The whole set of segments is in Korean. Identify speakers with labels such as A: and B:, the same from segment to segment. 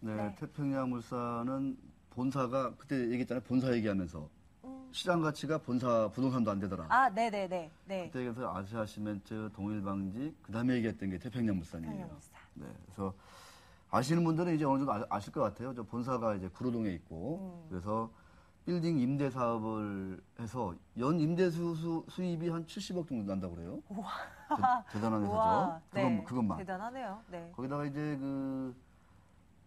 A: 네, 네. 태평양 물산은 본사가 그때 얘기했잖아요. 본사 얘기하면서 음. 시장 가치가 본사 부동산도 안 되더라.
B: 아, 네, 네, 네. 네.
A: 그때 그래서 아시아 시멘트, 동일 방지, 그다음에 얘기했던 게 태평양 물산이에요. 태평양 물산. 네, 그래서 아시는 분들은 이제 어느 정도 아, 실것 같아요. 저 본사가 이제 구로동에 있고 음. 그래서 빌딩 임대 사업을 해서 연 임대 수, 수 입이 한 70억 정도 난다고 그래요. 대, 단한 회사죠. 그건 네. 그것만.
B: 대단하네요. 네.
A: 거기다가 이제 그,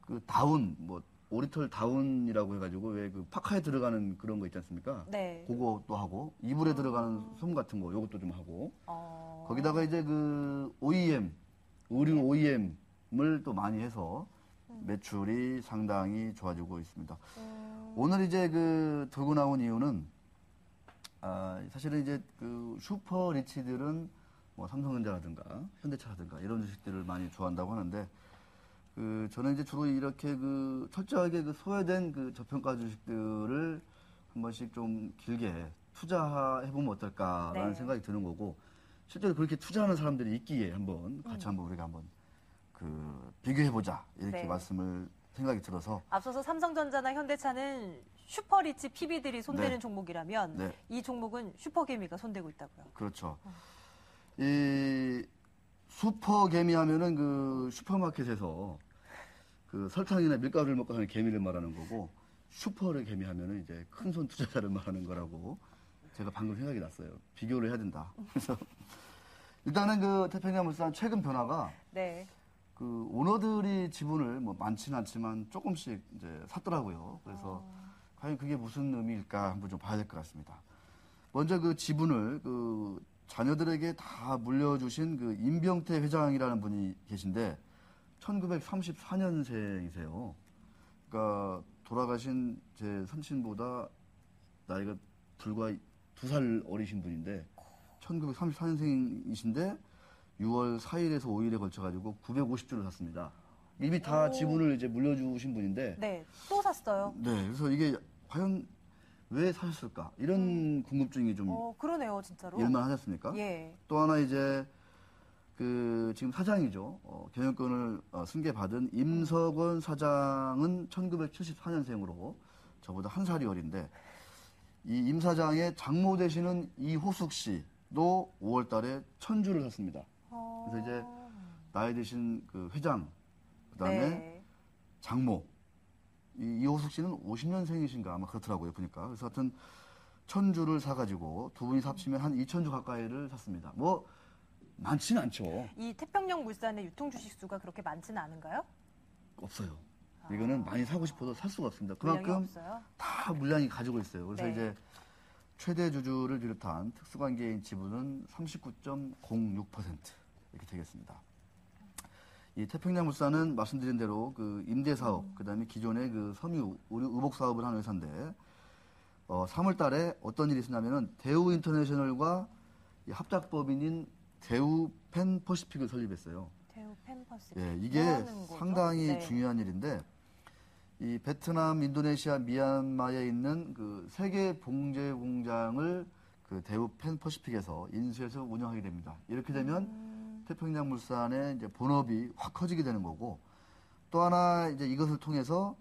A: 그 다운 뭐 오리털 다운이라고 해가지고 왜 그 파카에 들어가는 그런 거 있지 않습니까? 네. 그거도 하고 이불에 어. 들어가는 솜 같은 거 요것도 좀 하고 어. 거기다가 이제 그 OEM 의류 네. OEM을 또 많이 해서 음. 매출이 상당히 좋아지고 있습니다. 음. 오늘 이제 그 들고 나온 이유는 아, 사실은 이제 그 super rich들은 뭐 삼성전자라든가 현대차라든가 이런 주식들을 많이 좋아한다고 하는데 그 저는 이제 주로 이렇게 그 철저하게 그 소외된 그 저평가 주식들을 한 번씩 좀 길게 투자해 보면 어떨까라는 네. 생각이 드는 거고 실제로 그렇게 투자하는 사람들이 있기에 한번 같이 음. 한번 우리가 한번 그 비교해 보자 이렇게 네. 말씀을 생각이 들어서
B: 앞서서 삼성전자나 현대차는 슈퍼리치 PB들이 손대는 네. 종목이라면 네. 이 종목은 슈퍼개미가 손대고 있다고요.
A: 그렇죠. 어. 이 슈퍼개미 하면은 그 슈퍼마켓에서 그 설탕이나 밀가루를 먹고 하는 개미를 말하는 거고 슈퍼를 개미 하면은 이제 큰 손 투자자를 말하는 거라고 제가 방금 생각이 났어요. 비교를 해야 된다. 그래서 일단은 그 태평양 물산 최근 변화가 네. 그 오너들이 지분을 뭐 많지는 않지만 조금씩 이제 샀더라고요. 그래서 어. 과연 그게 무슨 의미일까 한번 좀 봐야 될 것 같습니다. 먼저 그 지분을 그 자녀들에게 다 물려주신 그 임병태 회장이라는 분이 계신데 1934년생이세요. 그러니까 돌아가신 제 삼친보다 나이가 불과 두 살 어리신 분인데 1934년생이신데 6월 4일에서 5일에 걸쳐가지고 950주를 샀습니다. 이미 다 오. 지분을 이제 물려주신 분인데.
B: 네, 또 샀어요.
A: 네, 그래서 이게 과연 왜 사셨을까? 이런 음. 궁금증이 좀.
B: 어, 그러네요, 진짜로.
A: 일만 하셨습니까? 예. 또 하나 이제 그 지금 사장이죠. 어, 경영권을 어, 승계받은 임석원 사장은 1974년생으로 저보다 한 살이 어린데 이 임 사장의 장모 되시는 이호숙 씨도 5월 달에 천주를 샀습니다. 그래서 이제 나이 드신 그 회장, 그 다음에 네. 장모, 이, 이호숙 씨는 50년생이신가 아마 그렇더라고요, 보니까. 그래서 하여튼 천주를 사가지고 두 분이 합치면 한 2천주 가까이를 샀습니다. 뭐, 많지는 않죠.
B: 이 태평양 물산의 유통 주식 수가 그렇게 많지는 않은가요?
A: 없어요. 아. 이거는 많이 사고 싶어도 살 수가 없습니다. 그만큼 다 물량이 가지고 있어요. 그래서 네. 이제 최대 주주를 비롯한 특수관계인 지분은 39.06%. 이렇게 되겠습니다. 이 태평양 물산은 말씀드린 대로 그 임대 사업, 음. 그다음에 기존의 그 섬유 의류 의복 사업을 하는 회사인데 어 3월 달에 어떤 일이 있었냐면은 대우 인터내셔널과 합작법인인 대우 팬 퍼시픽을 설립했어요.
B: 대우 팬 퍼시픽.
A: 예, 이게 상당히 네. 중요한 일인데 이 베트남, 인도네시아, 미얀마에 있는 그 세 개 봉제 공장을 그 대우 펜 퍼시픽에서 인수해서 운영하게 됩니다. 이렇게 되면 음. 태평양물산의 이제 본업이 확 커지게 되는 거고 또 하나 이제 이것을 통해서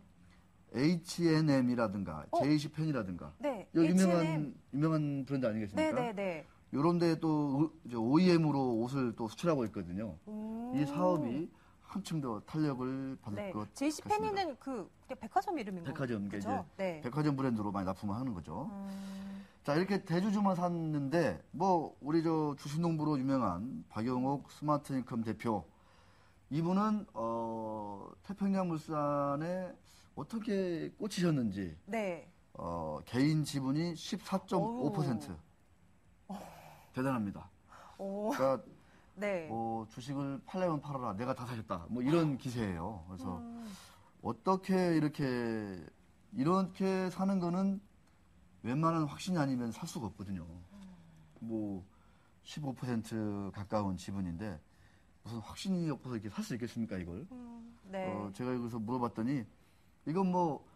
A: H&M이라든가 어? JC 펜이라든가 네. 유명한 H&M. 유명한 브랜드 아니겠습니까? 네, 네, 네. 요런 데 또 OEM으로 옷을 또 수출하고 있거든요. 음. 이 사업이 한층 더 탄력을 받을 네. 것
B: JC 펜이는 그 백화점 이름인
A: 거죠. 백화점, 이제 네. 백화점 브랜드로 많이 납품을 하는 거죠. 음. 자, 이렇게 대주주만 샀는데, 뭐, 우리 저 주식농부로 유명한 박영옥 스마트 인컴 대표. 이분은, 어, 태평양 물산에 어떻게 꽂히셨는지. 네. 어, 개인 지분이 14.5%. 대단합니다. 오. 그러니까, 네. 뭐, 주식을 팔려면 팔아라. 내가 다 사겠다. 뭐, 이런 기세예요. 그래서, 음. 어떻게 이렇게, 이렇게 사는 거는 웬만한 확신이 아니면 살 수가 없거든요. 뭐, 15% 가까운 지분인데, 무슨 확신이 없어서 이렇게 살 수 있겠습니까, 이걸? 음, 네. 어, 제가 여기서 물어봤더니, 이건 뭐,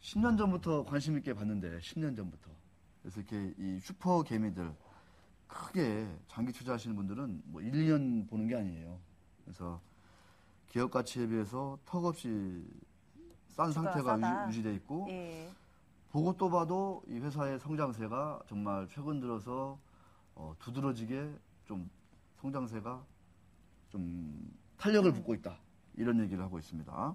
A: 10년 전부터 관심 있게 봤는데, 10년 전부터. 그래서 이렇게 이 슈퍼 개미들, 크게 장기 투자하시는 분들은 뭐 1, 2년 보는 게 아니에요. 그래서 기업 가치에 비해서 턱없이 싼 상태가
B: 싸다.
A: 유지, 돼 있고
B: 예.
A: 보고 또 봐도 이 회사의 성장세가 정말 최근 들어서 어, 두드러지게 좀 성장세가 좀 탄력을 붙고 있다 이런 얘기를 하고 있습니다.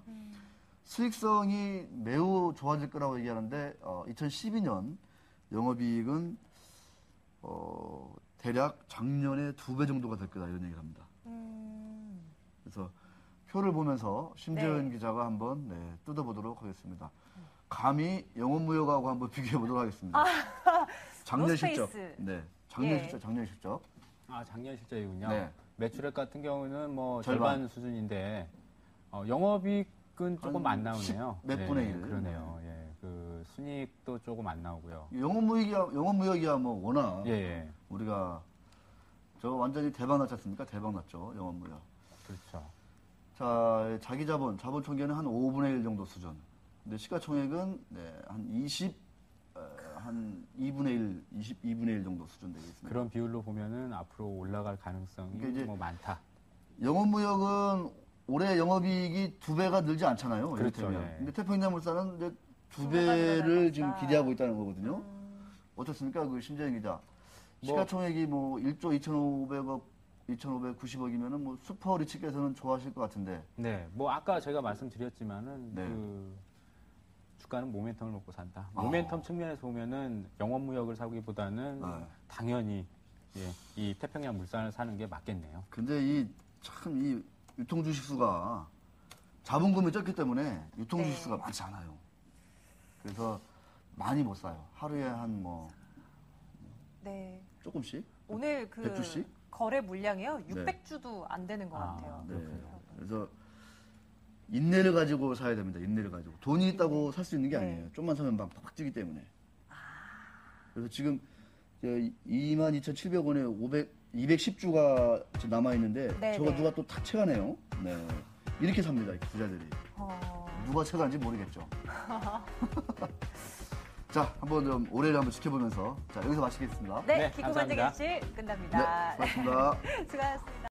A: 수익성이 매우 좋아질 거라고 얘기하는데 어, 2012년 영업이익은 어, 대략 작년에 두 배 정도가 될 거다 이런 얘기를 합니다.
B: 음,
A: 그래서 표를 보면서 심재현
B: 네.
A: 기자가 한번 네, 뜯어보도록 하겠습니다. 감히 영업무역하고 한번 비교해 보도록 하겠습니다. 작년 실적.
B: 노스페이스.
A: 네, 작년
B: 예.
A: 실적, 작년 실적.
C: 아 작년 실적이군요.
A: 네.
C: 매출액 같은 경우는 뭐
A: 절반.
C: 절반, 수준인데 어, 영업이익은 조금 한안 나오네요.
A: 10몇 분의 일.
C: 그러네요. 예, 그 순이익도 조금 안 나오고요.
A: 영업무역이야, 영업무역이야 뭐 워낙
C: 예, 예,
A: 우리가 저 완전히 대박 났지 않습니까? 대박 났죠, 영업무역.
C: 그렇죠.
A: 자, 자기 자본, 자본 총계는 한 5분의 1 정도 수준. 근데 시가총액은 네, 한 20, 어, 한 2분의 1, 22분의 1 정도 수준 되겠습니다.
C: 그런 비율로 보면은 앞으로 올라갈 가능성이
A: 그러니까
C: 뭐 많다.
A: 영업무역은 올해 영업이익이 두 배가 늘지 않잖아요.
C: 그렇죠,
A: 이를테면.
C: 예.
A: 근데 태평양물산은 이제 두 배를. 지금 기대하고 있다는 거거든요. 어떻습니까? 그 심재영 기자. 시가총액이 뭐 1조 2,500억, 2,590억이면은 뭐 슈퍼 리치께서는 좋아하실 것 같은데.
C: 네, 뭐 아까 제가 말씀드렸지만은
A: 네.
C: 그 주가는 모멘텀을 먹고 산다.
A: 아.
C: 모멘텀 측면에서 보면은 영업무역을 사기보다는
A: 네.
C: 당연히 예, 이 태평양 물산을 사는 게 맞겠네요.
A: 근데 이 참 이 유통 주식수가 자본금이 적기 때문에 유통 주식수가
B: 네.
A: 많지 않아요. 그래서 많이 못 사요. 하루에 한 뭐
B: 네.
A: 조금씩.
B: 오늘 그
A: 100주씩?
B: 거래 물량이요.
A: 네.
B: 600주도 안 되는 것
C: 아,
B: 같아요.
A: 네. 그래서 인내를 가지고 사야 됩니다. 인내를 가지고 돈이 있다고 살 수 있는 게
B: 네.
A: 아니에요. 좀만 사면 막 팍팍 뛰기 때문에. 그래서 지금 22,700원에 500 210주가 남아 있는데
B: 네,
A: 저거
B: 네.
A: 누가 또다 채가네요. 네. 이렇게 삽니다. 이 부자들이.
B: 어,
A: 누가 채가는지 모르겠죠. 자, 한번 좀 올해를 한번 지켜보면서 자 여기서 마치겠습니다.
B: 네,
C: 네,
B: 기구만
C: 감사합니다.
B: 대기실
A: 네,
B: 끝납니다.
A: 고맙습니다.
B: 수고하셨습니다.